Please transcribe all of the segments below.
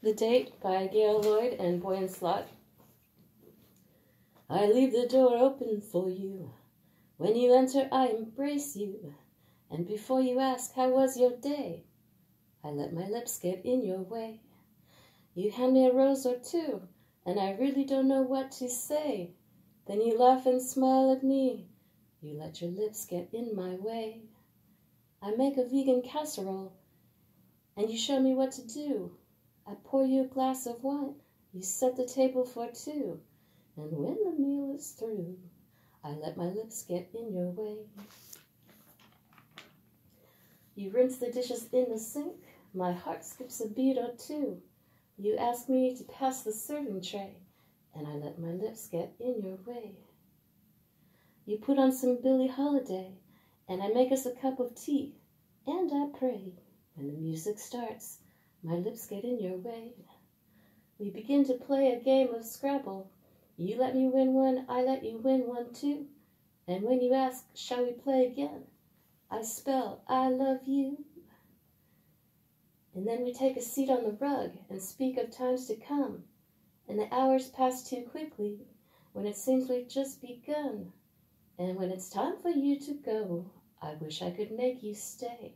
The Date by Gail Lloyd and Boyan Slat. I leave the door open for you. When you enter, I embrace you. And before you ask, how was your day? I let my lips get in your way. You hand me a rose or two, and I really don't know what to say. Then you laugh and smile at me. You let your lips get in my way. I make a vegan casserole, and you show me what to do. I pour you a glass of wine. You set the table for two. And when the meal is through, I let my lips get in your way. You rinse the dishes in the sink. My heart skips a beat or two. You ask me to pass the serving tray, and I let my lips get in your way. You put on some Billie Holiday, and I make us a cup of tea, and I pray. When the music starts, my lips get in your way. We begin to play a game of Scrabble. You let me win one, I let you win one too. And when you ask, shall we play again? I spell, I love you. And then we take a seat on the rug and speak of times to come. And the hours pass too quickly when it seems we've just begun. And when it's time for you to go, I wish I could make you stay.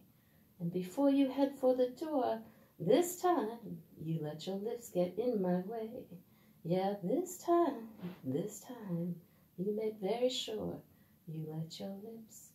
And before you head for the door, this time, you let your lips get in my way. Yeah, this time, this time, you make very sure you let your lips